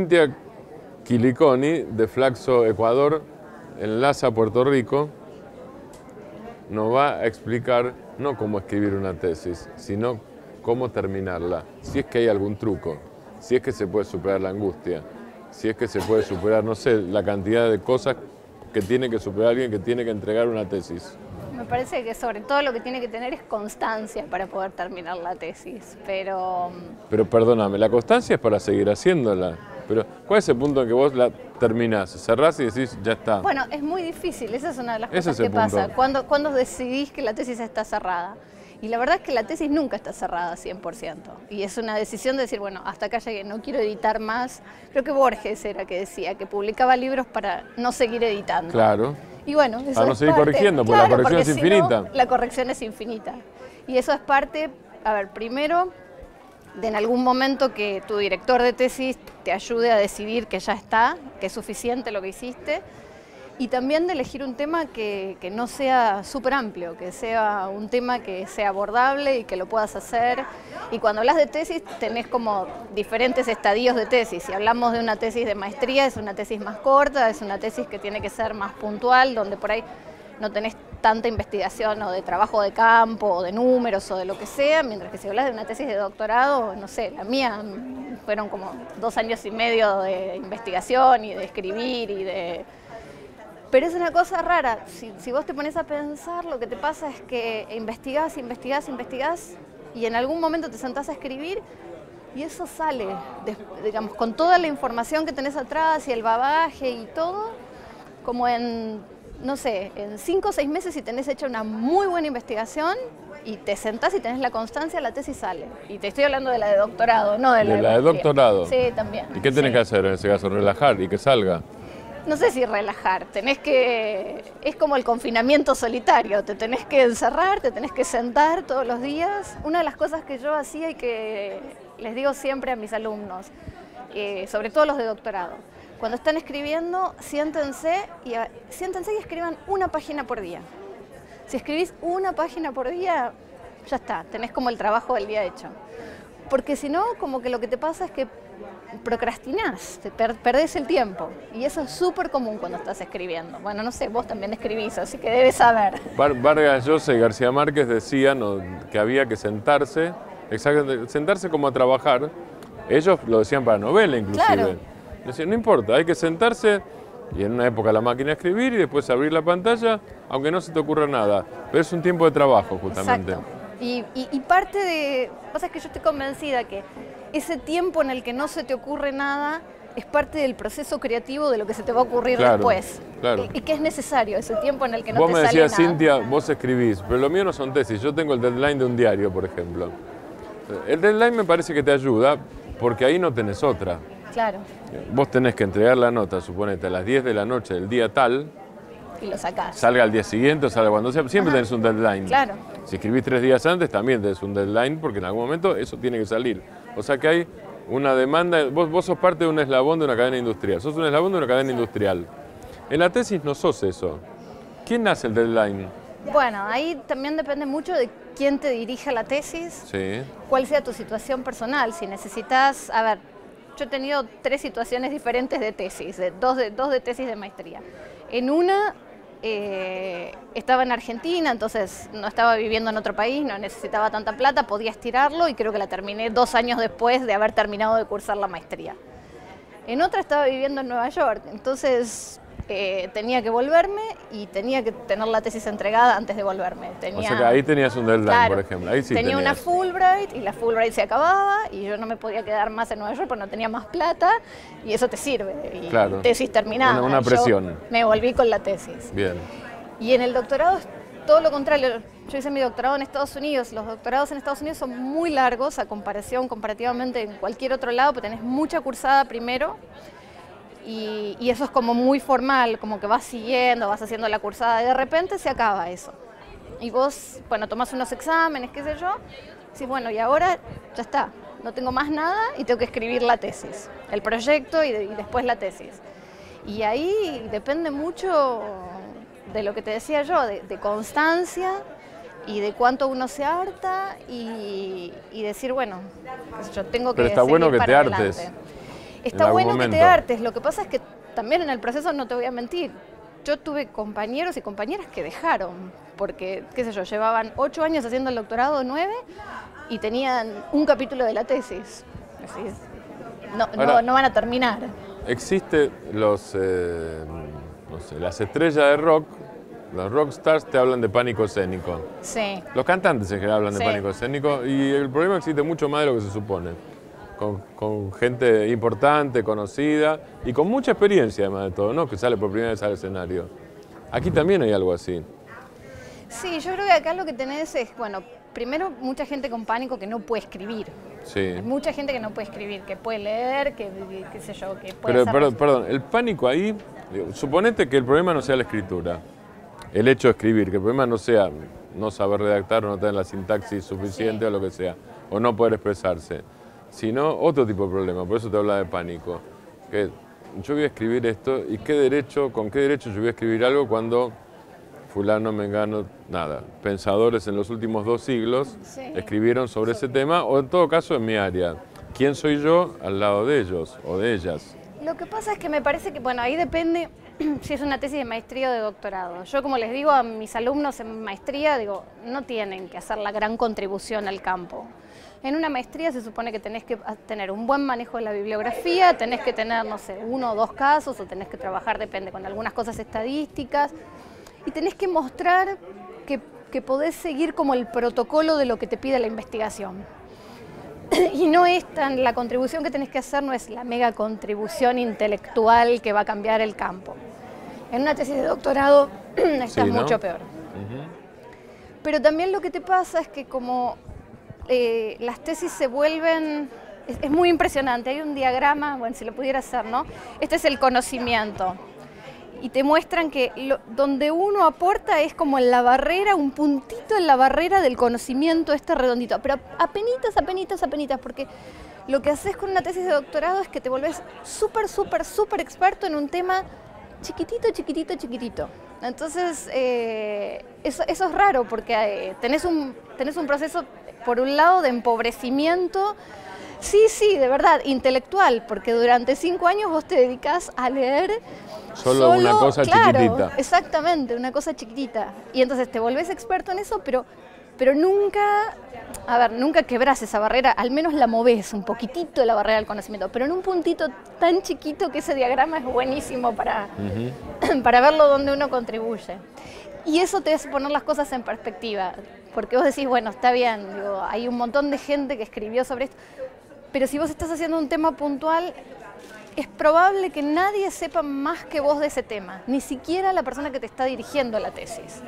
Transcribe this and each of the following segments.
Cintia Quiliconi, de Flaxo, Ecuador, enlaza Puerto Rico, nos va a explicar no cómo escribir una tesis, sino cómo terminarla, si es que hay algún truco, si es que se puede superar la angustia, si es que se puede superar, no sé, la cantidad de cosas que tiene que superar alguien que tiene que entregar una tesis. Me parece que sobre todo lo que tiene que tener es constancia para poder terminar la tesis, pero... Pero perdóname, la constancia es para seguir haciéndola. Pero ¿cuál es el punto en que vos la terminás, cerrás y decís, ya está? Bueno, es muy difícil, esa es una de las cosas que pasa. Cuando, cuando decidís que la tesis está cerrada. Y la verdad es que la tesis nunca está cerrada 100%. Y es una decisión de decir, bueno, hasta acá llegué, no quiero editar más. Creo que Borges era que decía que publicaba libros para no seguir editando. Claro. Y bueno, eso Para no seguir corrigiendo, porque la corrección es infinita. la corrección es infinita. Y eso es parte, a ver, primero, de en algún momento que tu director de tesis te ayude a decidir que ya está, que es suficiente lo que hiciste y también de elegir un tema que, no sea súper amplio, que sea un tema que sea abordable y que lo puedas hacer. Y cuando hablas de tesis tenés como diferentes estadios de tesis. Si hablamos de una tesis de maestría, es una tesis más corta, es una tesis que tiene que ser más puntual, donde por ahí no tenés tanta investigación o de trabajo de campo o de números o de lo que sea, mientras que si hablas de una tesis de doctorado, no sé, la mía fueron como dos años y medio de investigación y de escribir y de pero es una cosa rara, si, vos te pones a pensar, lo que te pasa es que investigás, investigás, investigás y en algún momento te sentás a escribir y eso sale, digamos, con toda la información que tenés atrás y el babaje y todo, como en, no sé, en cinco o seis meses si tenés hecha una muy buena investigación y te sentás y tenés la constancia, la tesis sale. Y te estoy hablando de la de doctorado, no de la de, la de doctorado. Sí, también. ¿Y qué tenés que hacer en ese caso? Relajar y que salga no sé si relajar, tenés que, es como el confinamiento solitario, te tenés que encerrar, te tenés que sentar todos los días. Una de las cosas que yo hacía y que les digo siempre a mis alumnos, eh, sobre todo los de doctorado, cuando están escribiendo, siéntense y, siéntense y escriban una página por día. Si escribís una página por día, ya está, tenés como el trabajo del día hecho. Porque si no, como que lo que te pasa es que procrastinás, te perdés el tiempo. Y eso es súper común cuando estás escribiendo. Bueno, no sé, vos también escribís, así que debes saber. Vargas Llosa y García Márquez decían que había que sentarse, sentarse como a trabajar. Ellos lo decían para novela inclusive. Decían, no importa, hay que sentarse y en una época la máquina escribir y después abrir la pantalla, aunque no se te ocurra nada. Pero es un tiempo de trabajo justamente. Y, y, parte de, pasa es que yo estoy convencida que ese tiempo en el que no se te ocurre nada es parte del proceso creativo de lo que se te va a ocurrir después. Claro. Y, que es necesario ese tiempo en el que no vos te me sale decías, Cintia, vos escribís, pero lo mío no son tesis. Yo tengo el deadline de un diario, por ejemplo. El deadline me parece que te ayuda porque ahí no tenés otra. Claro. Vos tenés que entregar la nota, suponete, a las 10 de la noche del día tal. Y lo sacás. Salga al día siguiente o salga cuando sea. Siempre tenés un deadline. Claro. Si escribís tres días antes, también tenés un deadline porque en algún momento eso tiene que salir. O sea que hay una demanda, vos, vos sos parte de un eslabón de una cadena industrial, sos un eslabón de una cadena industrial. En la tesis no sos eso. ¿Quién hace el deadline? Bueno, ahí también depende mucho de quién te dirige la tesis, sí. cuál sea tu situación personal. Si necesitas, a ver, yo he tenido tres situaciones diferentes de tesis, dos, de, dos de tesis de maestría. En una eh, estaba en Argentina, entonces no estaba viviendo en otro país, no necesitaba tanta plata, podía estirarlo y creo que la terminé dos años después de haber terminado de cursar la maestría. En otra estaba viviendo en Nueva York, entonces tenía que volverme y tenía que tener la tesis entregada antes de volverme. Tenía, o sea que ahí tenías un deadline, por ejemplo. Ahí sí tenía una Fulbright y la Fulbright se acababa y yo no me podía quedar más en Nueva York porque no tenía más plata y eso te sirve. Y claro. tesis terminada. Una, presión. me volví con la tesis. Bien. Y en el doctorado es todo lo contrario. Yo hice mi doctorado en Estados Unidos. Los doctorados en Estados Unidos son muy largos a comparación, comparativamente en cualquier otro lado, pero tenés mucha cursada primero y, eso es como muy formal, como que vas siguiendo, vas haciendo la cursada y de repente se acaba eso. Y vos, bueno, tomás unos exámenes, qué sé yo, y bueno, y ahora ya está, no tengo más nada y tengo que escribir la tesis, el proyecto y, después la tesis. Y ahí depende mucho de lo que te decía yo, de, constancia y de cuánto uno se harta y, decir, bueno, yo tengo que... Pero está bueno que te hartes. Está bueno que te hartes, lo que pasa es que también en el proceso no te voy a mentir. Yo tuve compañeros y compañeras que dejaron, porque, qué sé yo, llevaban ocho años haciendo el doctorado, nueve, y tenían un capítulo de la tesis. no, no, van a terminar. Existe los, eh, no sé, las estrellas de rock, los rockstars te hablan de pánico escénico. Sí. Los cantantes en general hablan de pánico escénico y el problema existe mucho más de lo que se supone. Con, gente importante, conocida y con mucha experiencia además de todo, ¿no? Que sale por primera vez al escenario. Aquí también hay algo así. Sí, yo creo que acá lo que tenés es, bueno, primero mucha gente con pánico que no puede escribir. Sí. Hay mucha gente que no puede escribir, que puede leer, que qué sé yo, que puede... Pero perdón, perdón, el pánico ahí, suponete que el problema no sea la escritura, el hecho de escribir, que el problema no sea no saber redactar o no tener la sintaxis suficiente o lo que sea, o no poder expresarse, sino otro tipo de problema, por eso te habla de pánico, que yo voy a escribir esto y qué derecho, con qué derecho yo voy a escribir algo cuando fulano, mengano, nada, pensadores en los últimos dos siglos escribieron sobre ese tema, o en todo caso en mi área. ¿Quién soy yo al lado de ellos o de ellas? Lo que pasa es que me parece que, bueno, ahí depende si es una tesis de maestría o de doctorado. Yo, como les digo a mis alumnos en maestría, digo, no tienen que hacer la gran contribución al campo. En una maestría se supone que tenés que tener un buen manejo de la bibliografía, tenés que tener, no sé, uno o dos casos, o tenés que trabajar, depende, con algunas cosas estadísticas, y tenés que mostrar que, que podés seguir como el protocolo de lo que te pide la investigación. y no es tan, la contribución que tenés que hacer no es la mega contribución intelectual que va a cambiar el campo. En una tesis de doctorado estás mucho peor. Pero también lo que te pasa es que como eh, las tesis se vuelven, es, muy impresionante, hay un diagrama, bueno, si lo pudiera hacer, ¿no? Este es el conocimiento y te muestran que donde uno aporta es como en la barrera, un puntito en la barrera del conocimiento este redondito, pero apenitas, apenitas, apenitas, porque lo que haces con una tesis de doctorado es que te volvés súper, súper, súper experto en un tema chiquitito, chiquitito, chiquitito. Entonces, eh, eso, es raro porque eh, tenés, un, tenés un proceso, por un lado, de empobrecimiento Sí, sí, de verdad, intelectual, porque durante cinco años vos te dedicas a leer solo, una cosa claro, Exactamente, una cosa chiquitita. Y entonces te volvés experto en eso, pero, pero nunca, a ver, nunca quebrás esa barrera, al menos la movés un poquitito la barrera del conocimiento, pero en un puntito tan chiquito que ese diagrama es buenísimo para, para verlo donde uno contribuye. Y eso te hace poner las cosas en perspectiva, porque vos decís, bueno, está bien, hay un montón de gente que escribió sobre esto, pero si vos estás haciendo un tema puntual, es probable que nadie sepa más que vos de ese tema, ni siquiera la persona que te está dirigiendo la tesis.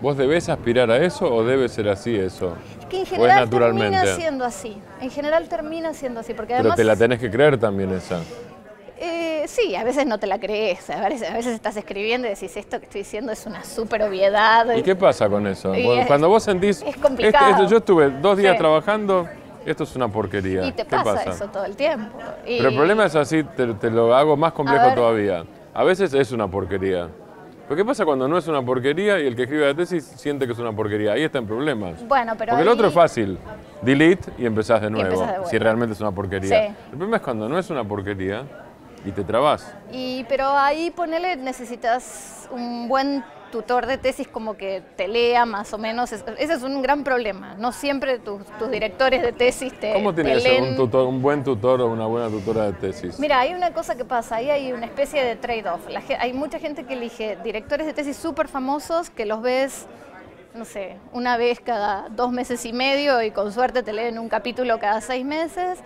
¿Vos debes aspirar a eso o debe ser así eso? Es que en general termina siendo así. En general termina siendo así. Porque Pero te la tenés que creer también esa. Eh, sí, a veces no te la crees, a veces, a veces, estás escribiendo y decís esto que estoy diciendo es una súper obviedad. ¿Y qué pasa con eso? Cuando vos sentís... Es complicado. yo estuve dos días trabajando esto es una porquería. Y te pasa, eso todo el tiempo. Pero el problema es así, te, lo hago más complejo todavía. A veces es una porquería. ¿Pero qué pasa cuando no es una porquería y el que escribe la tesis siente que es una porquería? Ahí está en problemas. Bueno, pero Porque el otro es fácil. Delete y empezás de nuevo, si realmente es una porquería. El problema es cuando no es una porquería y te trabas. Y, pero ahí ponele, necesitas un buen tutor de tesis como que te lea más o menos. Ese es un gran problema. No siempre tus, directores de tesis te ¿Cómo tiene que ser un, tutor, un buen tutor o una buena tutora de tesis? Mira, hay una cosa que pasa. Ahí hay una especie de trade-off. Hay mucha gente que elige directores de tesis súper famosos que los ves no sé, una vez cada dos meses y medio y con suerte te leen un capítulo cada seis meses,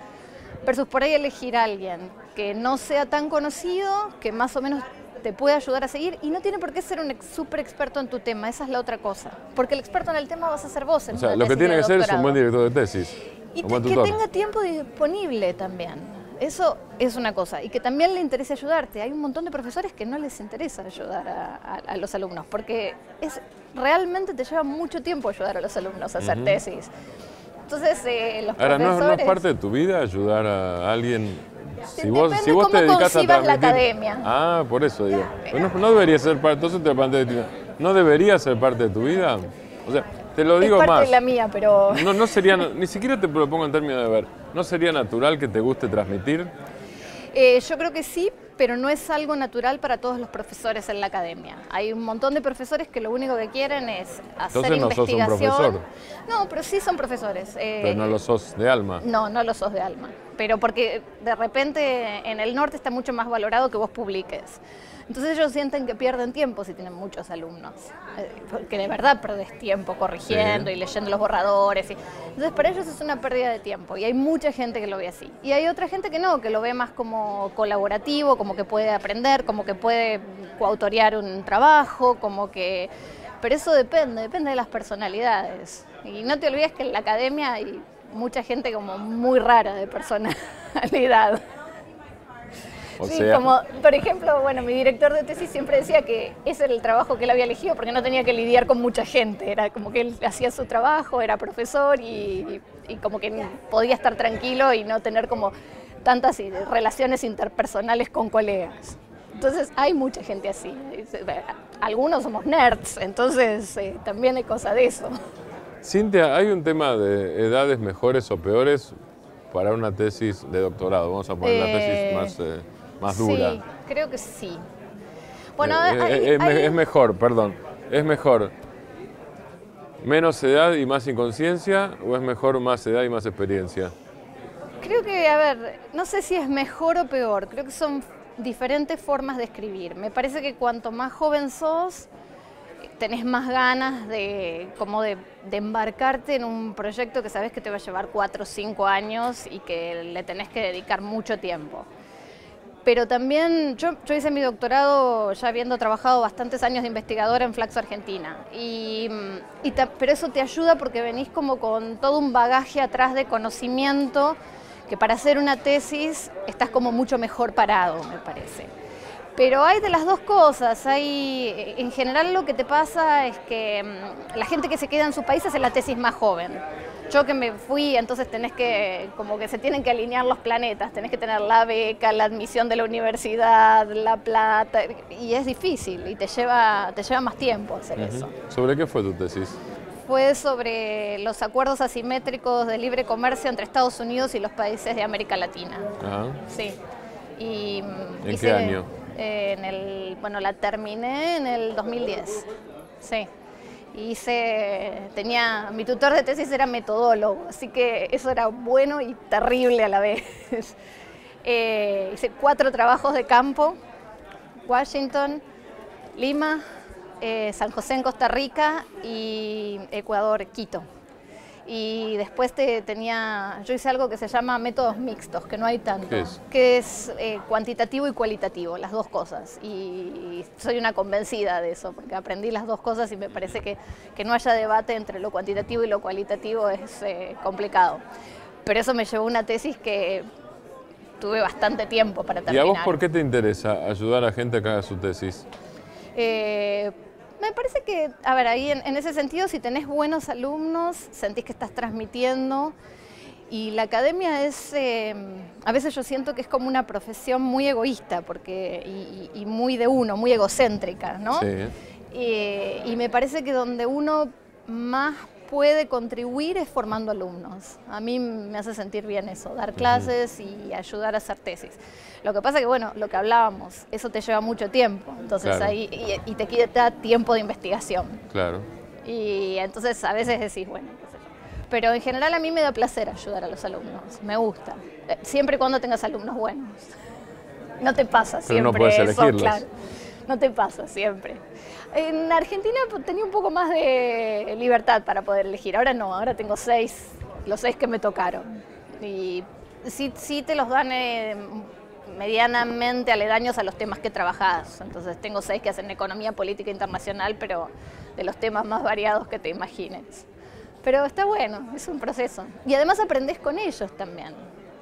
versus por ahí elegir a alguien que no sea tan conocido, que más o menos te puede ayudar a seguir y no tiene por qué ser un súper experto en tu tema, esa es la otra cosa. Porque el experto en el tema vas a ser vos. En o sea, lo que tiene que ser es un buen director de tesis. Y que tenga tiempo disponible también. Eso es una cosa. Y que también le interese ayudarte. Hay un montón de profesores que no les interesa ayudar a, los alumnos, porque es realmente te lleva mucho tiempo ayudar a los alumnos a hacer tesis. Entonces, eh, los Ahora, profesores... ¿no, ¿no es parte de tu vida ayudar a alguien si vos, si vos te dedicas a transmitir, la academia. Ah, por eso digo. no, debería ser parte, entonces te ¿no debería ser parte de tu vida? O sea, te lo digo es parte más. de la mía, pero... No, no sería, ni siquiera te propongo en términos de ver, ¿no sería natural que te guste transmitir? Eh, yo creo que sí, pero no es algo natural para todos los profesores en la academia. Hay un montón de profesores que lo único que quieren es hacer Entonces no investigación. sos un profesor. No, pero sí son profesores. eh, Pero no lo sos de alma. no, no lo sos de alma. Pero porque de repente en el norte está mucho más valorado que vos publiques. Entonces ellos sienten que pierden tiempo si tienen muchos alumnos. Eh, Porque de verdad perdés tiempo corrigiendo Sí. y leyendo los borradores. y- Entonces para ellos es una pérdida de tiempo. Y hay mucha gente que lo ve así. Y hay otra gente que no, que lo ve más como colaborativo, como que puede aprender, como que puede coautorear un trabajo, como que... Pero eso depende, depende de las personalidades. Y no te olvides que en la academia hay mucha gente como muy rara de personalidad. O sí, sea, como por ejemplo, bueno, mi director de tesis siempre decía que ese era el trabajo que él había elegido porque no tenía que lidiar con mucha gente, era como que él hacía su trabajo, era profesor y, y como que podía estar tranquilo y no tener como tantas eh, relaciones interpersonales con colegas. Entonces hay mucha gente así. Dice, "Bueno, Algunos somos nerds, entonces eh, también hay cosa de eso. Cintia, ¿hay un tema de edades mejores o peores para una tesis de doctorado? Vamos a poner la Eh, tesis más, eh, más dura. Sí, creo que sí. Bueno, Eh, hay- eh, es, hay- es mejor, perdón, ¿es mejor menos edad y más inconsciencia o es mejor más edad y más experiencia? Creo que, a ver, no sé si es mejor o peor, creo que son diferentes formas de escribir. Me parece que cuanto más joven sos, tenés más ganas de, como de, embarcarte en un proyecto que sabes que te va a llevar cuatro o cinco años y que le tenés que dedicar mucho tiempo. Pero también yo, yo hice mi doctorado ya habiendo trabajado bastantes años de investigadora en Flaxo Argentina. Y, mm, pero eso te ayuda porque venís como con todo un bagaje atrás de conocimiento que para hacer una tesis estás como mucho mejor parado, me parece. Pero hay de las dos cosas. Hay, en general lo que te pasa es que mm, la gente que se queda en su país hace la tesis más joven. Yo que me fui, entonces tenés que, como que se tienen que alinear los planetas, tenés que tener la beca, la admisión de la universidad, la plata, y es difícil y te lleva, te lleva más tiempo hacer eso. ¿Sobre qué fue tu tesis? Fue sobre los acuerdos asimétricos de libre comercio entre Estados Unidos y los países de América Latina. Ajá. Sí. Y, mm, ¿En qué año? En el, bueno, la terminé en el 2010. Sí. Hice, tenía, mi tutor de tesis era metodólogo, así que eso era bueno y terrible a la vez. Eh, hice cuatro trabajos de campo, Washington, Lima, eh, San José en Costa Rica y Ecuador, Quito. Y después te, tenía, yo hice algo que se llama métodos mixtos, que no hay tanto, que es eh, cuantitativo y cualitativo, las dos cosas. Y soy una convencida de eso, porque aprendí las dos cosas y me parece que, que no haya debate entre lo cuantitativo y lo cualitativo es eh, complicado. Pero eso me llevó a una tesis que tuve bastante tiempo para ¿Y terminar. a vos por qué te interesa ayudar a gente a que haga su tesis? Eh, me parece que, a ver, ahí en, en ese sentido, si tenés buenos alumnos, sentís que estás transmitiendo. Y la academia es, eh, a veces yo siento que es como una profesión muy egoísta porque, y, y- y muy de uno, muy egocéntrica, ¿no? Sí. Eh, y me parece que donde uno más puede contribuir es formando alumnos. A mí me hace sentir bien eso, dar clases y ayudar a hacer tesis. Lo que pasa que, bueno, lo que hablábamos, eso te lleva mucho tiempo, entonces Claro. ahí, y, y te quita tiempo de investigación. Claro. Y entonces a veces decís, bueno, qué sé yo. pero en general a mí me da placer ayudar a los alumnos, me gusta, Eh, siempre y cuando tengas alumnos buenos. No te pasa Pero no siempre puedes eso, claro. No te pasa siempre. En Argentina pues, tenía un poco más de libertad para poder elegir. Ahora no, ahora tengo seis, los seis que me tocaron. Y sí, sí te los dan eh, medianamente aledaños a los temas que trabajás. Entonces tengo seis que hacen economía política internacional, pero de los temas más variados que te imagines. Pero está bueno, es un proceso. Y además aprendés con ellos también.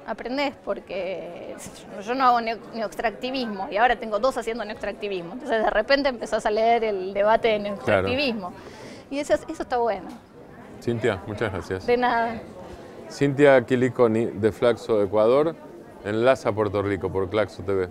Aprendés porque yo no hago neo- neoextractivismo y ahora tengo dos haciendo neoextractivismo. Entonces de repente empezás a leer el debate de neoextractivismo. Y eso, eso está bueno. Cintia, muchas gracias. De nada. Cintia Quiliconi, de Flaxo, Ecuador, enlaza a Puerto Rico por Claxo TV.